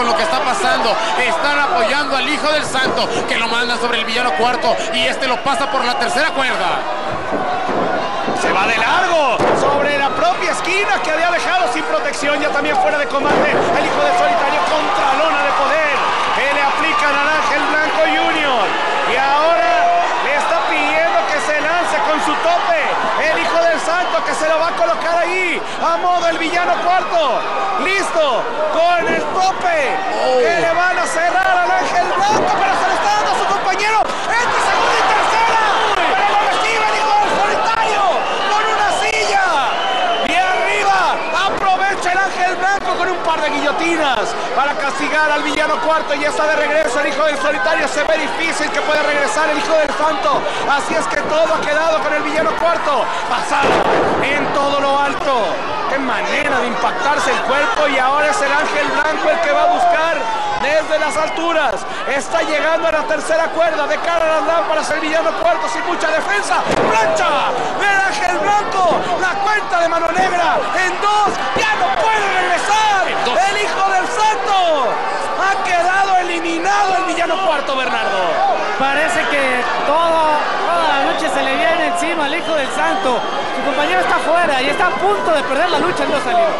con lo que está pasando. Están apoyando al Hijo del Santo, que lo manda sobre el villano cuarto y este lo pasa por la tercera cuerda. Se va de largo sobre la propia esquina que había dejado sin protección, ya también fuera de combate. El hijo del solitario contra lona de poder. Que le aplican al Ángel Blanco Junior. Y ahora le está pidiendo que se lance con su tope. El hijo del lo va a colocar ahí. A modo el villano cuarto. Listo. Con el tope. Que le van a cerrar al Ángel Blanco. Pero se le está dando a su compañero. Entre segunda y tercera. Pero lo recibe el hijo del solitario. Con una silla. Y arriba aprovecha el Ángel Blanco con un par de guillotinas para castigar al villano cuarto. Y está de regreso el hijo del solitario. Se ve difícil que pueda regresar el hijo del santo. Así es que todo ha quedado con el villano cuarto. Pasado en todo lo alto. Qué manera de impactarse el cuerpo. Y ahora es el Ángel Blanco el que va a buscar desde las alturas. Está llegando a la tercera cuerda de cara a las lámparas el villano cuarto sin mucha defensa. Plancha del Ángel Blanco. La cuenta de mano negra en dos. Ya no puede regresar. El hijo del santo. Ha quedado eliminado el villano cuarto, Bernardo. Parece que todo, toda la noche se le viene encima al hijo del santo. Su compañero está fuera y está a punto de perder la lucha en dos salidos.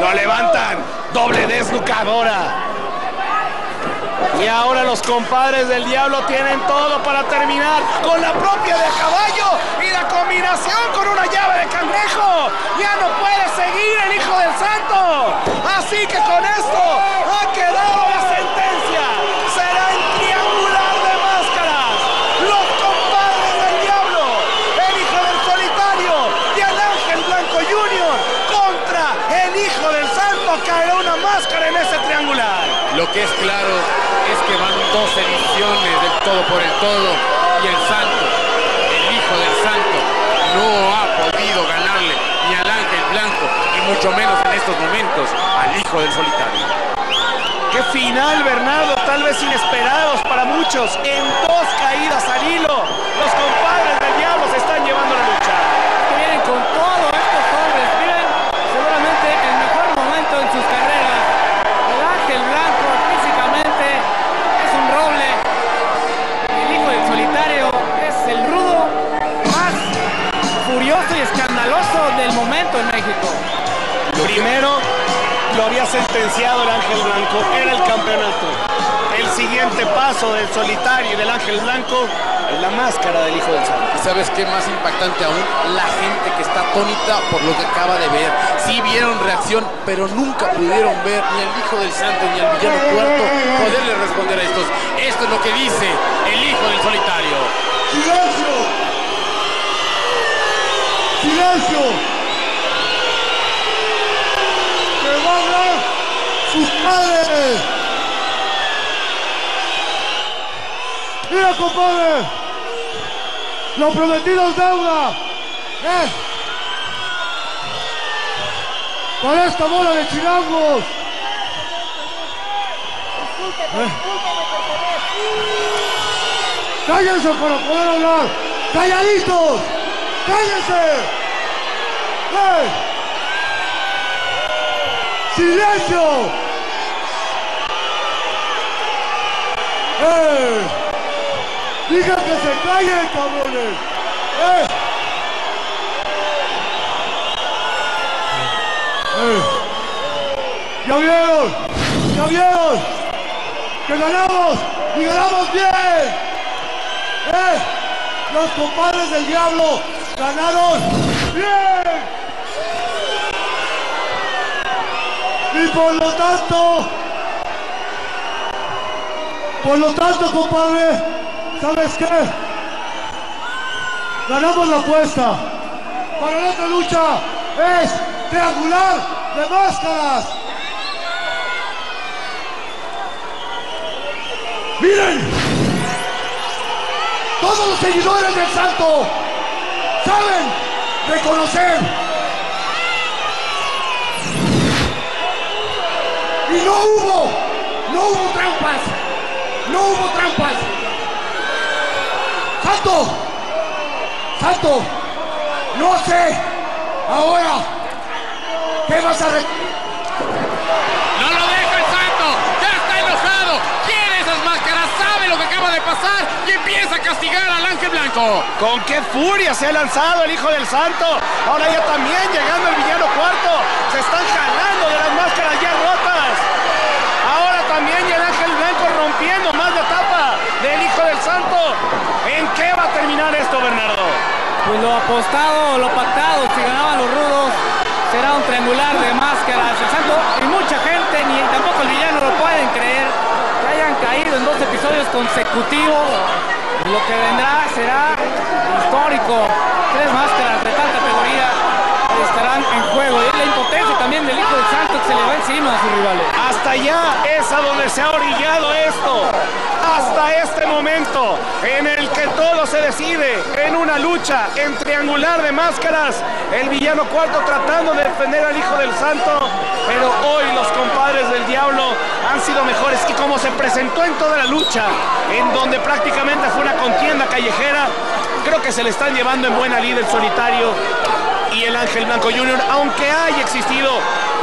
Lo levantan. Doble desnucadora. Y ahora los compadres del diablo tienen todo para terminar con la propia de caballo y la combinación con una llave de cangrejo. Ya no puede seguir el hijo del santo. Así que con esto ha quedado la sentencia. Será en triangular de máscaras. Los compadres del diablo, el hijo del solitario el ángel blanco junior contra el hijo del santo. Caerá una máscara en ese triangular. Lo que es claro dos ediciones del todo por el todo y el santo, el hijo del santo, no ha podido ganarle ni al ángel blanco y mucho menos en estos momentos al hijo del solitario. Qué final, Bernardo, tal vez inesperados para muchos. En dos caídas al hilo, en México. Primero lo había sentenciado el Ángel Blanco, era el campeonato. El siguiente paso del solitario y del Ángel Blanco es la máscara del hijo del santo. ¿Y sabes qué más impactante aún? La gente que está atónita por lo que acaba de ver. Sí vieron reacción, pero nunca pudieron ver ni al hijo del santo ni al villano cuarto poderle responder a estos. Esto es lo que dice el hijo del solitario. ¡Silencio! ¡Silencio! ¡Que va a hablar sus padres! Mira, compadre, lo prometido es deuda. ¿Eh? Para esta bola de chilangos. ¡Cállense para poder hablar! ¡Calladitos! ¡Cállense! ¡Eh! ¡Silencio! ¡Eh! ¡Digan que se callen, cabrones! ¡Eh! ¡Eh! ¡Ya vieron! ¡Ya vieron! ¡Que ganamos! ¡Y ganamos bien! ¡Eh! Los compadres del diablo ganaron bien. Y por lo tanto, por lo tanto, compadre, ¿sabes qué? Ganamos la apuesta. Para la otra lucha es triangular de máscaras. Miren, todos los seguidores del santo saben reconocer. Y no hubo, no hubo trampas. Salto. Salto. No sé. Ahora. ¿Qué vas a... Re no lo deja el santo. Ya está enojado. Quiere esas máscaras. Sabe lo que acaba de pasar. Y empieza a castigar al ángel blanco. Con qué furia se ha lanzado el hijo del santo. Ahora ya también llegando el villano cuarto. Se están jalando de las máscaras ya rotas. Ahora también el ángel blanco rompiendo tapa del Hijo del Santo. ¿En qué va a terminar esto, Bernardo? Pues lo apostado, lo pactado, si ganaban los rudos, será un triangular de máscaras. El Santo y mucha gente, ni tampoco el villano lo pueden creer, que hayan caído en dos episodios consecutivos. Lo que vendrá será histórico. Tres máscaras de tal categoría estarán en juego. Y es la impotencia también del Hijo del Hasta allá es a donde se ha orillado esto. Hasta este momento en el que todo se decide en una lucha en triangular de máscaras. El villano cuarto tratando de defender al Hijo del Santo. Pero hoy los compadres del diablo han sido mejores. Y como se presentó en toda la lucha, en donde prácticamente fue una contienda callejera, creo que se le están llevando en buena lid el solitario y el Ángel Blanco Jr., aunque haya existido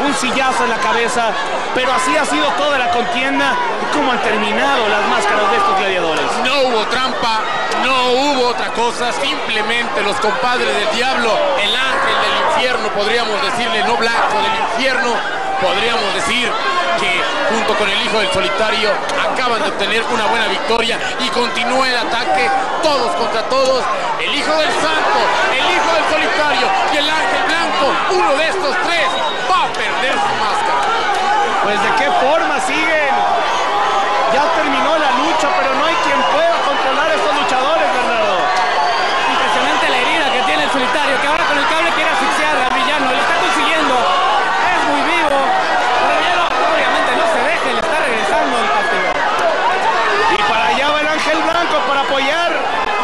un sillazo en la cabeza, pero así ha sido toda la contienda y cómo han terminado las máscaras de estos gladiadores. No hubo trampa, no hubo otra cosa, simplemente los compadres del diablo, el ángel del infierno, podríamos decirle, no blanco del infierno, podríamos decir que junto con el hijo del solitario acaban de obtener una buena victoria y continúa el ataque todos contra todos. El hijo del santo, el hijo del solitario y el ángel blanco, uno de estos tres va a perder su máscara. Pues de qué forma siguen. Ya terminó la lucha, pero no hay quien pueda controlar a estos luchadores, Bernardo. Impresionante la herida que tiene el solitario, que ahora con el cable quiere asfixiar al villano. Le está consiguiendo. Es muy vivo. Pero el villano obviamente no se deje, le está regresando el castigo. Y para allá va el Ángel Blanco para apoyar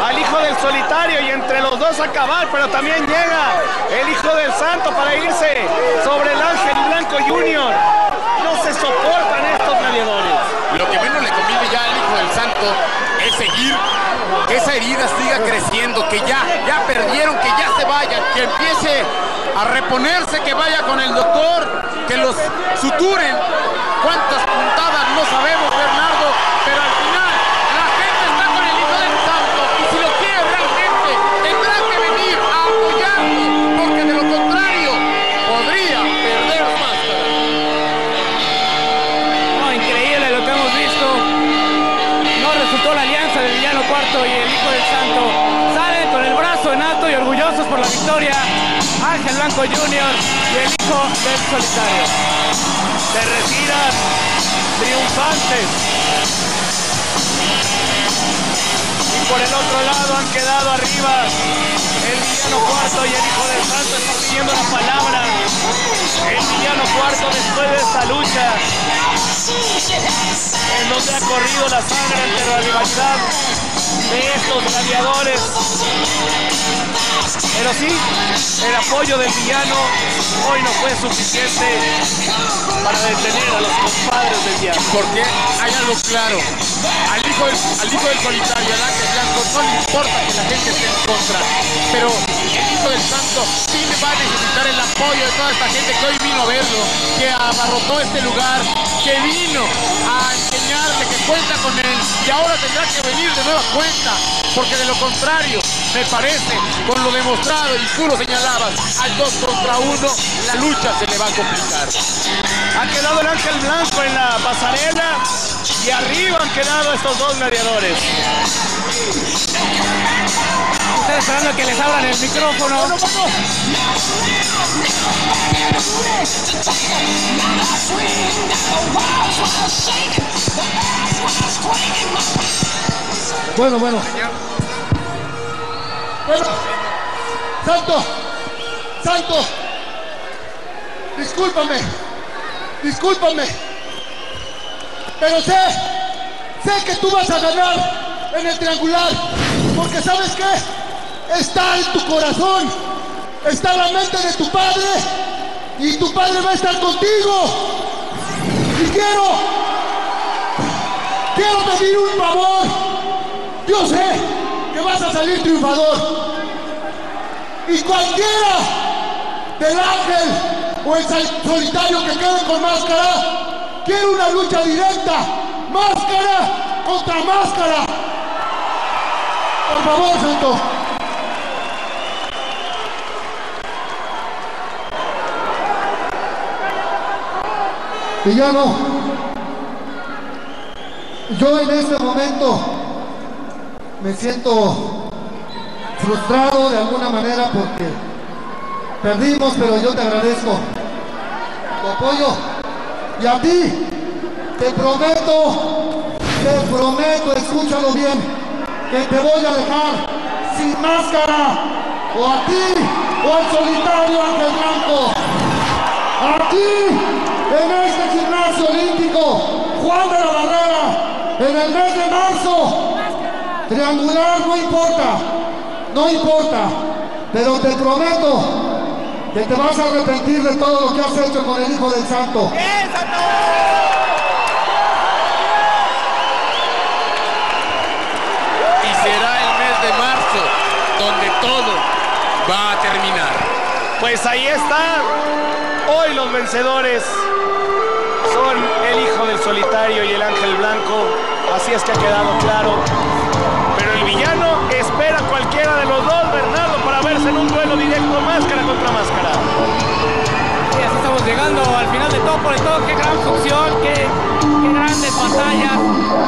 al hijo del solitario y entre los dos acabar, pero también llega el hijo del santo para irse sobre el Ángel Blanco Junior. No se soportan estos gladiadores. Lo que menos le conviene ya al hijo del santo es seguir, que esa herida siga creciendo, que ya, ya perdieron, que ya se vayan, que empiece a reponerse, que vaya con el doctor, que los suturen. ¿Cuántas puntadas? No sabemos, Ángel Blanco Jr. y el hijo del solitario. Se retiran triunfantes. Y por el otro lado han quedado arriba el villano cuarto y el hijo del santo está pidiendo la palabra. El villano cuarto después de esta lucha en donde ha corrido la sangre entre la rivalidad de estos gladiadores. Pero sí, el apoyo del villano hoy no fue suficiente para detener a los compadres del diablo. Porque hay algo claro. Al hijo, del, solitario, al ángel blanco, no le importa que la gente esté en contra. Pero el hijo del santo sí va a necesitar el apoyo de toda esta gente que hoy vino a verlo, que abarrotó este lugar, que vino a enseñarle que cuenta con él y ahora tendrá que venir de nueva cuenta. Porque de lo contrario, me parece, con lo demostrado, y tú lo señalabas, al dos contra uno, la lucha se le va a complicar. Ha quedado el ángel blanco en la pasarela y arriba han quedado estos dos gladiadores. Estoy esperando que les abran el micrófono. Bueno, bueno. Bueno. Santo. Santo. Discúlpame. Discúlpame. Pero sé. Sé que tú vas a ganar en el triangular. Porque sabes qué? Está en tu corazón. Está en la mente de tu padre. Y tu padre va a estar contigo. Y quiero quiero pedir un favor. Yo sé que vas a salir triunfador. Y cualquiera del ángel o el sol- solitario que quede con máscara, quiere una lucha directa. Máscara contra máscara. Por favor, Santo. Villano, yo en este momento me siento frustrado de alguna manera porque perdimos, pero yo te agradezco tu apoyo. Y a ti, te prometo, te prometo, escúchalo bien, que te voy a dejar sin máscara, o a ti, o al solitario Ángel Blanco. Aquí, en este gimnasio olímpico, Juan de la Barrera, en el mes de marzo, triangular no importa, no importa, pero te prometo que te vas a arrepentir de todo lo que has hecho con el Hijo del Santo. Y será el mes de marzo donde todo va a terminar. Pues ahí está. Hoy los vencedores son el hijo del solitario y el ángel blanco. Así es que ha quedado claro. Pero el villano espera a cualquiera de los dos, Bernardo, para verse en un duelo directo máscara contra máscara. Y así estamos llegando al final de todo por el todo. Qué gran función, qué, grandes batallas,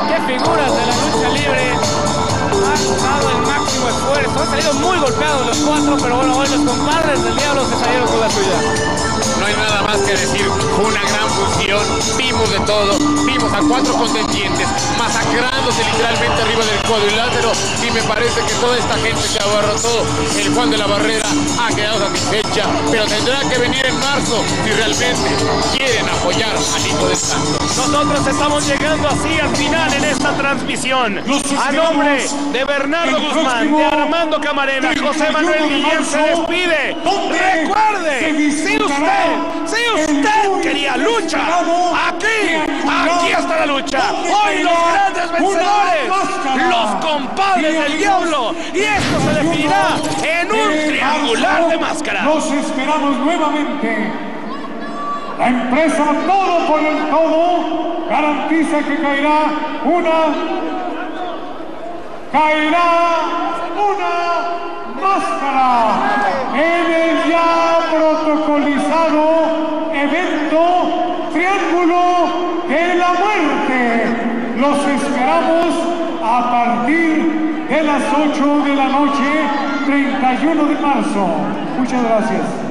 qué figuras de la lucha libre. Han dado el máximo esfuerzo. Han salido muy golpeados los cuatro, pero bueno, hoy los compadres del diablo se salieron con la suya. No hay nada más que decir, una gran función, vimos de todo, vimos a cuatro contendientes. Masacrándose literalmente arriba del cuadrilátero y me parece que toda esta gente que abarrotó. El Juan de la Barrera ha quedado satisfecha, pero tendrá que venir en marzo si realmente quieren apoyar al Hijo del Santo. Nosotros estamos llegando así al final en esta transmisión. A nombre de Bernardo Guzmán, de Armando Camarena, José Manuel Guillén se despide. Recuerde, si usted, si usted quería lucha, aquí, aquí está la lucha. Hoy los grandes vencedores, los compadres del diablo. Y esto se definirá en un triangular de máscara. Los esperamos nuevamente. La empresa Todo por el Todo garantiza que caerá una, caerá una máscara en el protocolizado evento Triángulo de la Muerte. Los esperamos a partir de las 8 de la noche, 31 de marzo. Muchas gracias.